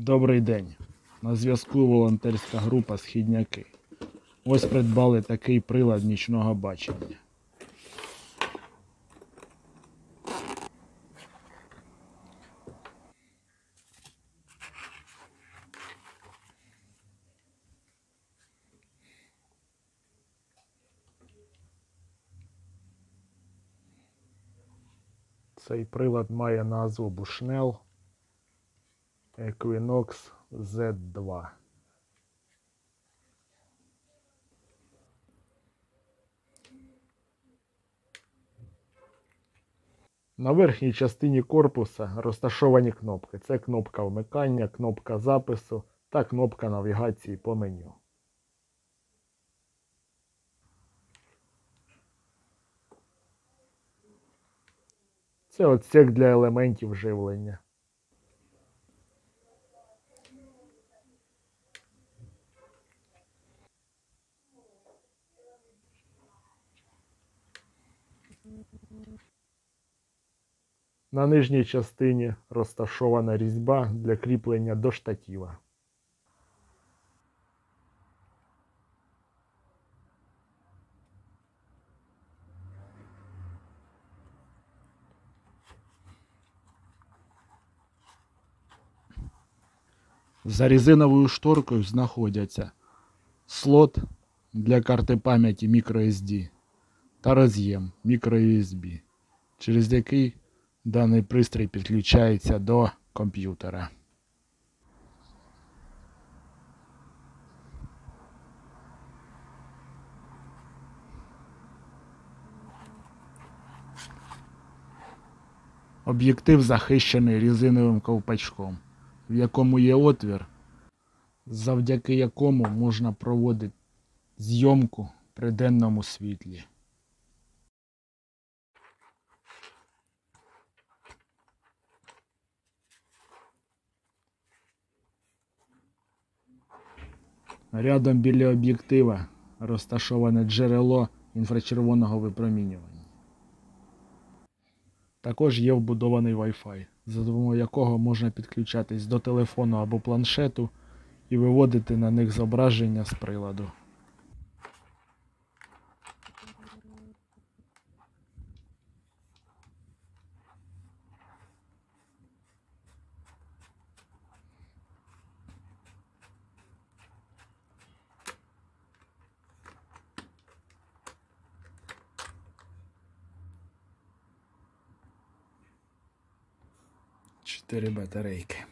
Добрий день. На зв'язку волонтерська група Східняки. Ось придбали такий прилад нічного бачення. Цей прилад має назву Bushnell Equinox Z2. На верхній частині корпуса розташовані кнопки. Це кнопка вмикання, кнопка запису та кнопка навігації по меню. Це отсек для елементів живлення. На нижній частині розташована різьба для кріплення до штатіва. За резиновою шторкою знаходяться слот для карти пам'яті microSD та роз'єм microUSB, через який даний пристрій підключається до комп'ютера. Об'єктив захищений резиновим ковпачком, в якому є отвір, завдяки якому можна проводити зйомку при денному світлі. Рядом біля об'єктива розташоване джерело інфрачервоного випромінювання. Також є вбудований Wi-Fi, за допомогою якого можна підключатись до телефону або планшету і виводити на них зображення з приладу. turi batareikai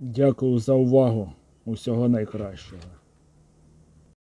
Дякую за увагу. Усього найкращого.